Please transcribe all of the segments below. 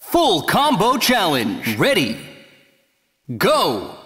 Full Combo Challenge. Ready. Go!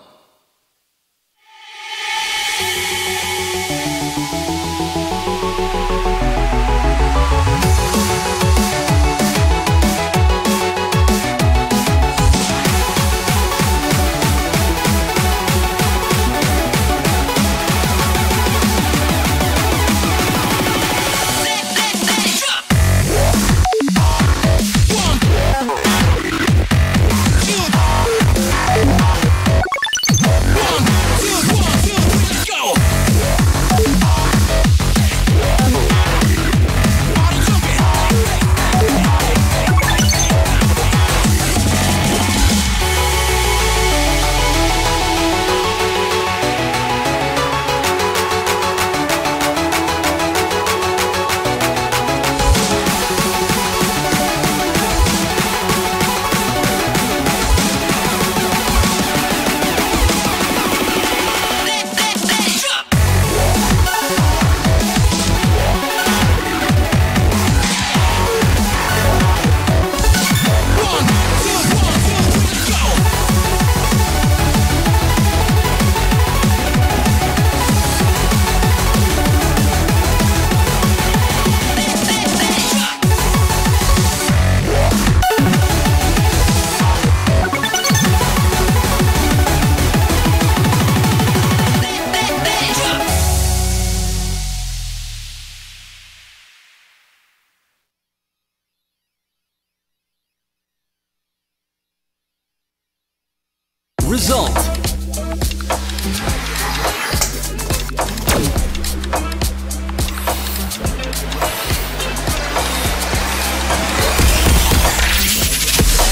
Result.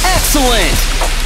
Excellent!